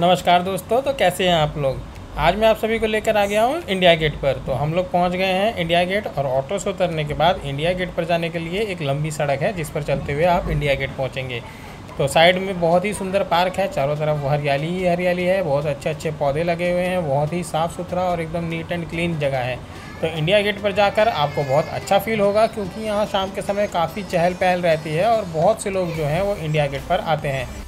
नमस्कार दोस्तों तो कैसे हैं आप लोग? आज मैं आप सभी को लेकर आ गया हूँ इंडिया गेट पर। तो हम लोग पहुँच गए हैं इंडिया गेट और ऑटो से उतरने के बाद इंडिया गेट पर जाने के लिए एक लंबी सड़क है, जिस पर चलते हुए आप इंडिया गेट पहुँचेंगे। तो साइड में बहुत ही सुंदर पार्क है, चारों तरफ़ हरियाली ही हरियाली है, बहुत अच्छे अच्छे पौधे लगे हुए हैं, बहुत ही साफ़ सुथरा और एकदम नीट एंड क्लीन जगह है। तो इंडिया गेट पर जाकर आपको बहुत अच्छा फील होगा, क्योंकि यहाँ शाम के समय काफ़ी चहल पहल रहती है और बहुत से लोग जो हैं वो इंडिया गेट पर आते हैं।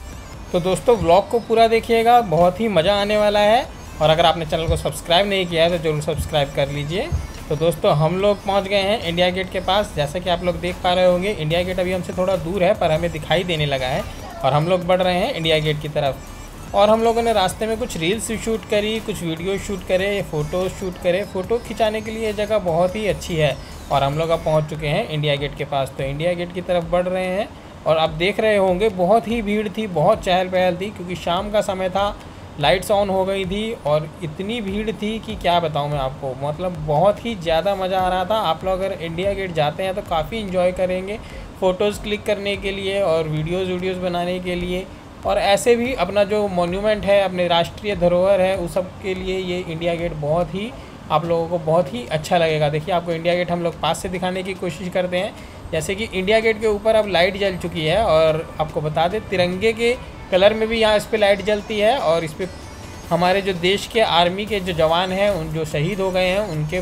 तो दोस्तों ब्लॉग को पूरा देखिएगा, बहुत ही मज़ा आने वाला है। और अगर आपने चैनल को सब्सक्राइब नहीं किया है तो ज़रूर सब्सक्राइब कर लीजिए। तो दोस्तों, हम लोग पहुँच गए हैं इंडिया गेट के पास। जैसा कि आप लोग देख पा रहे होंगे, इंडिया गेट अभी हमसे थोड़ा दूर है, पर हमें दिखाई देने लगा है। और हम लोग बढ़ रहे हैं इंडिया गेट की तरफ़। और हम लोगों ने रास्ते में कुछ रील्स शूट करी, कुछ वीडियो शूट करे फ़ोटो शूट करे। फ़ोटो खिंचाने के लिए ये जगह बहुत ही अच्छी है। और हम लोग अब पहुँच चुके हैं इंडिया गेट के पास। तो इंडिया गेट की तरफ़ बढ़ रहे हैं। और आप देख रहे होंगे, बहुत ही भीड़ थी, बहुत चहल पहल थी, क्योंकि शाम का समय था, लाइट्स ऑन हो गई थी और इतनी भीड़ थी कि क्या बताऊँ मैं आपको। मतलब बहुत ही ज़्यादा मज़ा आ रहा था। आप लोग अगर इंडिया गेट जाते हैं तो काफ़ी इन्जॉय करेंगे फ़ोटोज़ क्लिक करने के लिए और वीडियोज़ वीडियोज़ बनाने के लिए। और ऐसे भी अपना जो मोन्यूमेंट है, अपने राष्ट्रीय धरोहर है, उस सब के लिए ये इंडिया गेट बहुत ही आप लोगों को बहुत ही अच्छा लगेगा। देखिए, आपको इंडिया गेट हम लोग पास से दिखाने की कोशिश करते हैं। जैसे कि इंडिया गेट के ऊपर अब लाइट जल चुकी है और आपको बता दें, तिरंगे के कलर में भी यहाँ इस पर लाइट जलती है और इस पर हमारे जो देश के आर्मी के जो जवान हैं, उन जो शहीद हो गए हैं, उनके,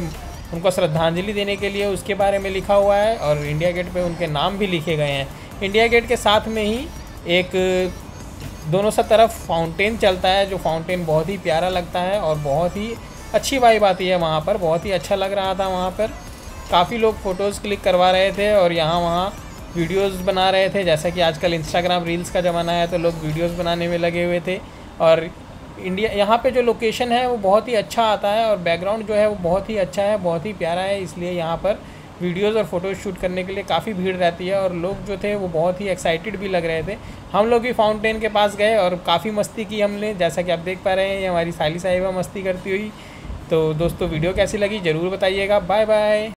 उनको श्रद्धांजलि देने के लिए उसके बारे में लिखा हुआ है और इंडिया गेट पे उनके नाम भी लिखे गए हैं। इंडिया गेट के साथ में ही एक दोनों सा तरफ़ फाउंटेन चलता है, जो फाउंटेन बहुत ही प्यारा लगता है और बहुत ही अच्छी वाइब आती है वहाँ पर, बहुत ही अच्छा लग रहा था वहाँ पर। काफ़ी लोग फ़ोटोज़ क्लिक करवा रहे थे और यहाँ वहाँ वीडियोज़ बना रहे थे। जैसा कि आजकल इंस्टाग्राम रील्स का ज़माना है तो लोग वीडियोज़ बनाने में लगे हुए थे। और इंडिया यहाँ पे जो लोकेशन है वो बहुत ही अच्छा आता है और बैकग्राउंड जो है वो बहुत ही अच्छा है, बहुत ही प्यारा है। इसलिए यहाँ पर वीडियोज़ और फ़ोटोज़ शूट करने के लिए काफ़ी भीड़ रहती है और लोग जो थे वो बहुत ही एक्साइटेड भी लग रहे थे। हम लोग भी फाउंटेन के पास गए और काफ़ी मस्ती की हमने। जैसा कि आप देख पा रहे हैं हमारी साली साहिबा मस्ती करती हुई। तो दोस्तों वीडियो कैसी लगी? ज़रूर बताइएगा। Bye bye